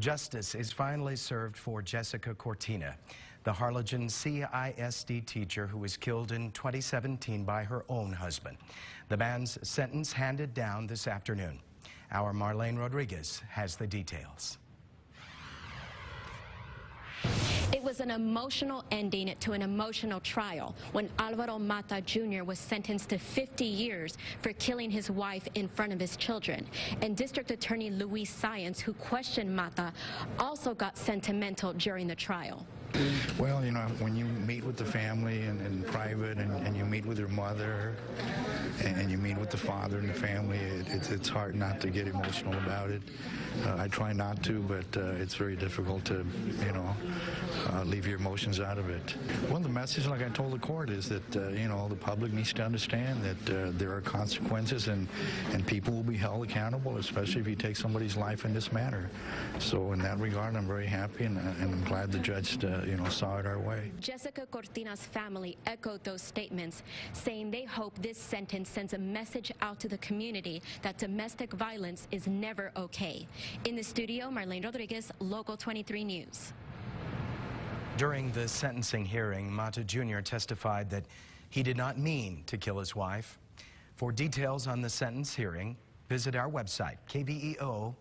Justice is finally served for Jessica Cortina, the Harlingen CISD teacher who was killed in 2017 by her own husband. The man's sentence handed down this afternoon. Our Marlane Rodriguez has the details. Was an emotional ending to an emotional trial when Alvaro Mata Jr. was sentenced to 50 years for killing his wife in front of his children. And District Attorney Luis Saenz, who questioned Mata, also got sentimental during the trial. Well, you know, when you meet with the family in, in private and, and, you meet with your mother and, and, you meet with the father and the family, it, it's, it's hard not to get emotional about it. Uh, I try not to, but uh, it's very difficult to, you know, uh, leave your emotions out of it. Well, the message, like I told the court, is that, uh, you know, the public needs to understand that uh, there are consequences and, and people will be held accountable, especially if you take somebody's life in this manner. So in that regard, I'm very happy and, and I'm glad the judge uh, you know, saw it our way. Jessica Cortina's family echoed those statements, saying they hope this sentence sends a message out to the community that domestic violence is never okay. In the studio, Marlane Rodriguez, Local 23 News. During the sentencing hearing, Mata Jr. testified that he did not mean to kill his wife. For details on the sentence hearing, visit our website, kveo.com.